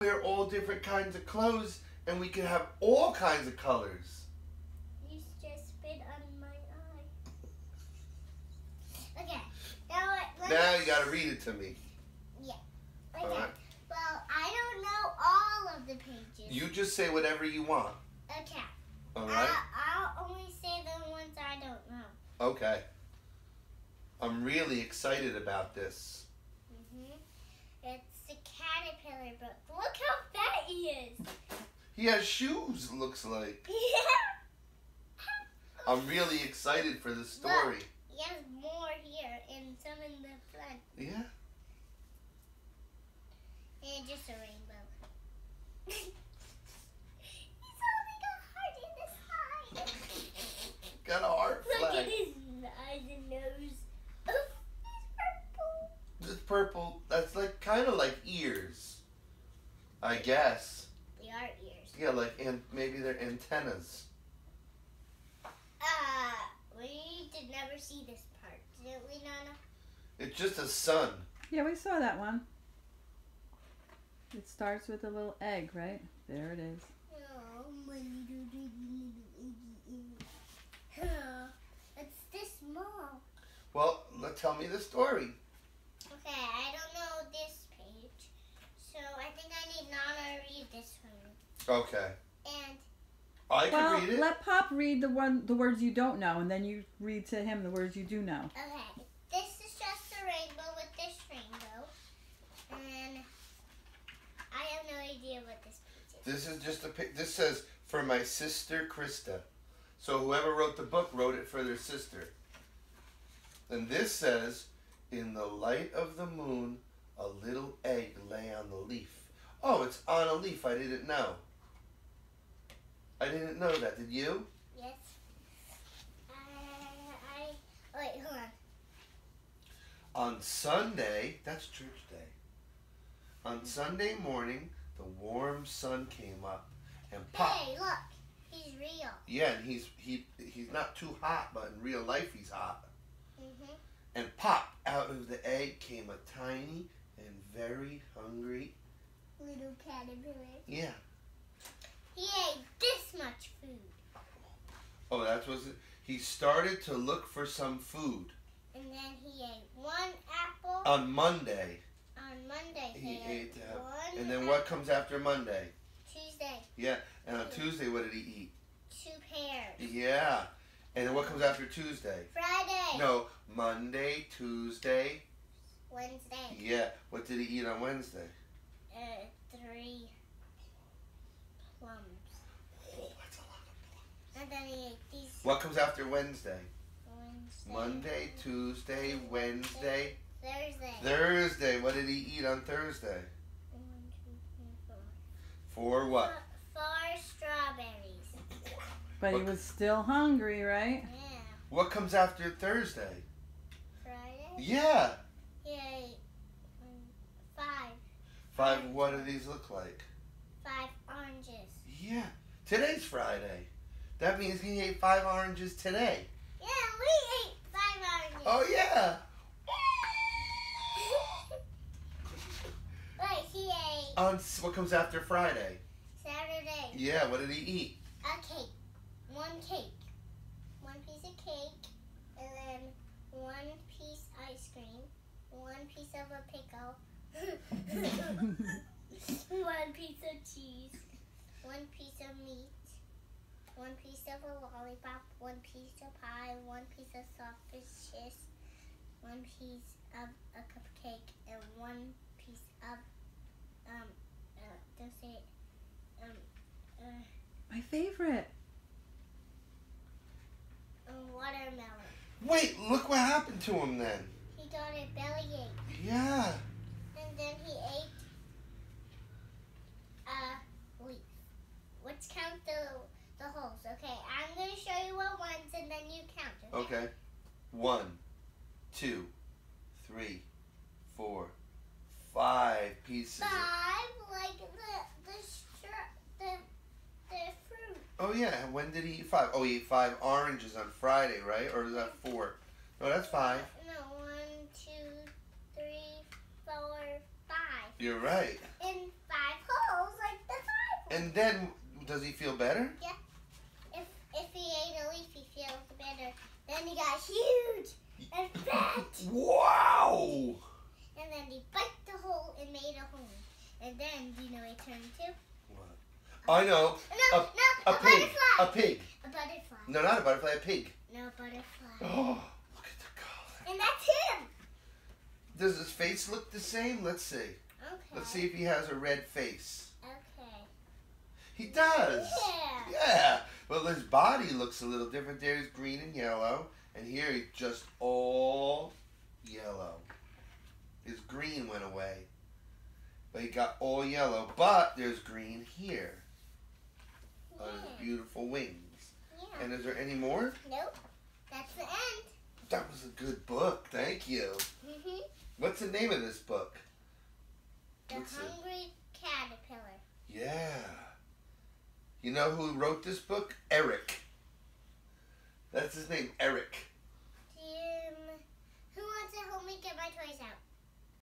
wear all different kinds of clothes and we can have all kinds of colors. You just spit on my eye. Okay. Now, Now you gotta read it to me. okay. Alright. Well, I don't know all of the pages. You just say whatever you want. Okay. Alright? I, I'll only say the ones I don't know. Okay. I'm really excited about this. hmm It's the caterpillar book. Look how fat he is. He has shoes, looks like. Yeah. I'm really excited for the story. He has more here and some in the front. Yeah. And just a rainbow. He's holding a heart in his eye. Got a heart Look at flag. his eyes and nose. Oh, he's purple. This purple, that's like kind of like ears. I guess. They are ears. Yeah, like and maybe they're antennas. Uh, we did never see this part, didn't we, Nana? It's just a sun. Yeah, we saw that one. It starts with a little egg, right? There it is. Oh, my little baby, little eggy egg. It's this small. Well, let tell me the story. Okay, I don't know this page, so I think I need Nana to read this one. Okay. And I can well, read it. let Pop read the one the words you don't know, and then you read to him the words you do know. okay, this is just a rainbow with this rainbow, and I have no idea what this page is. This is just a. This says for my sister Christa. So whoever wrote the book wrote it for their sister. And this says, in the light of the moon, a little egg lay on the leaf. Oh, it's on a leaf. I didn't know. I didn't know that. Did you? Yes. Uh, I wait, hold on. On Sunday, that's church day. On Sunday morning, the warm sun came up and pop. Hey, look, he's real. Yeah, and he's he he's not too hot, but in real life he's hot. Mhm. And pop out of the egg came a tiny and very hungry. Little caterpillar. Yeah. He ate this much food, Oh, that was it. He started to look for some food and then he ate one apple. on Monday. on Monday, He he ate that. one. And then what comes after Monday? Tuesday, Yeah. And on Tuesday, what did he eat? two pears. Yeah. And then what comes after Tuesday? Friday, No, Monday, Tuesday. Wednesday, Yeah. What did he eat on Wednesday? uh, three plums. Oh, that's a lot of And then he ate these What comes after Wednesday? Wednesday, Monday, Tuesday, Wednesday, Thursday. Thursday. What did he eat on Thursday? One, two, three, four. For what? Four, four strawberries. But he was still hungry, right? Yeah. What comes after Thursday? Friday, Yeah. he ate um, five, Five. What do these look like? five oranges. Yeah. Today's Friday. That means he ate five oranges today. Yeah, we ate five oranges. Oh yeah. Wait, he ate oh, On s- what comes after Friday? Saturday Yeah. What did he eat? a cake. One cake. One piece of cake. And then one piece ice cream. One piece of a pickle. one piece of cheese. One piece of meat. One piece of a lollipop. One piece of pie. One piece of sausages. One piece of a cupcake. And one piece of um uh, don't say it. Um uh, My favorite. a watermelon. Wait. Look what happened to him then. He got a bellyache, Yeah. and then he ate a leaf. Let's count the the holes. Okay, I'm gonna show you what ones, and then you count. Okay. Okay. One, two, three, four, five pieces. Five, like the the the the fruit. Oh yeah. When did he eat five? Oh, he ate five oranges on Friday, right? Or is that four? No, that's five. No, one, two, three, four, five. You're right. In five holes. like the five. And then, does he feel better? Yeah. If if he ate a leaf, he feels better. Then he got huge and fat. Wow! And then he bit the hole and made a home. And then, do you know what he turned to? What? I know. No, A- no, A a, pig. butterfly. A pig. A butterfly. No, not a butterfly, a pig. No, a butterfly. Oh, look at the color. And that's him. Does his face look the same? Let's see. Okay. Let's see if he has a red face. Okay. He does. Yeah. Yeah. Well, his body looks a little different. There's green and yellow, and here he's just all yellow. His green went away, but he got all yellow. But there's green here on his beautiful wings. yeah. And is there any more? Nope. That's the end. That was a good book. Thank you. hmm What's the name of this book? The What's it? Hungry Caterpillar. You know who wrote this book? Eric. That's his name, Eric.